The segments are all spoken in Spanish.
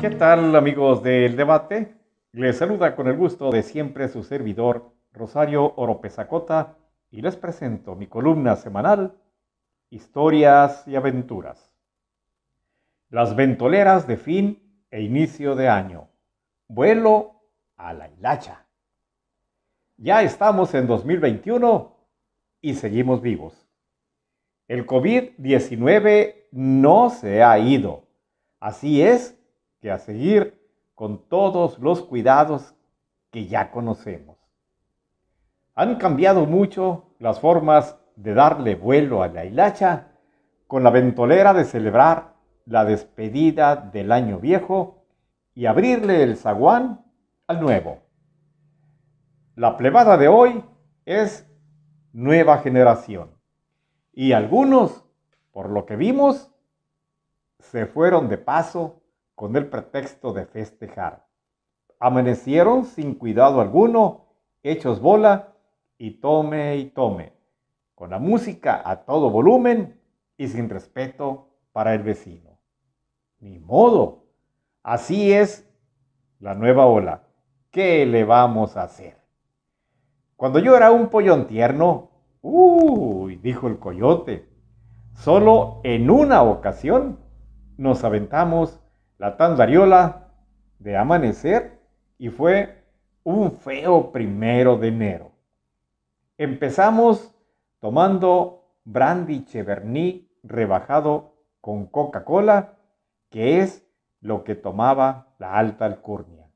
¿Qué tal amigos del debate? Les saluda con el gusto de siempre su servidor Rosario Oropezacota y les presento mi columna semanal Historias y Aventuras. Las ventoleras de fin e inicio de año. Vuelo a la hilacha. Ya estamos en 2021 y seguimos vivos. El COVID-19 no se ha ido. Así es que a seguir con todos los cuidados que ya conocemos. Han cambiado mucho las formas de darle vuelo a la hilacha con la ventolera de celebrar la despedida del año viejo y abrirle el zaguán al nuevo. La plebada de hoy es nueva generación y algunos, por lo que vimos, se fueron de paso con el pretexto de festejar. Amanecieron sin cuidado alguno, hechos bola, y tome y tome, con la música a todo volumen y sin respeto para el vecino. Ni modo, así es la nueva ola. ¿Qué le vamos a hacer? Cuando yo era un pollón tierno, uy, dijo el coyote, solo en una ocasión nos aventamos la tandariola de amanecer y fue un feo primero de enero. Empezamos tomando brandy cheverny rebajado con Coca-Cola, que es lo que tomaba la alta alcurnia.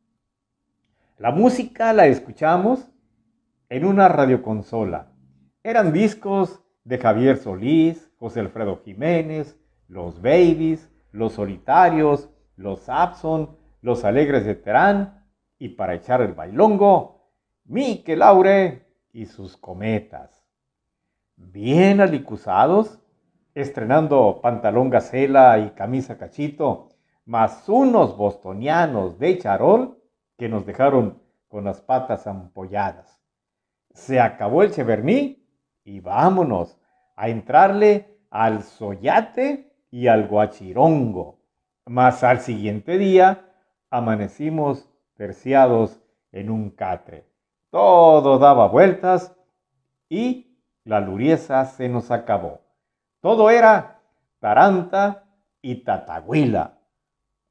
La música la escuchamos en una radioconsola. Eran discos de Javier Solís, José Alfredo Jiménez, Los Babies, Los Solitarios, Los Abson, Los Alegres de Terán y para echar el bailongo, Miquel Laure y sus cometas. Bien alicuzados, estrenando pantalón gacela y camisa cachito, más unos bostonianos de charol que nos dejaron con las patas ampolladas. Se acabó el cheverní y vámonos a entrarle al soyate y al guachirongo. Mas al siguiente día amanecimos terciados en un catre. Todo daba vueltas y la luriesa se nos acabó. Todo era taranta y tatahuila.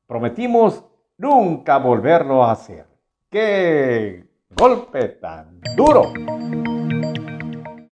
Prometimos nunca volverlo a hacer. ¡Qué golpe tan duro!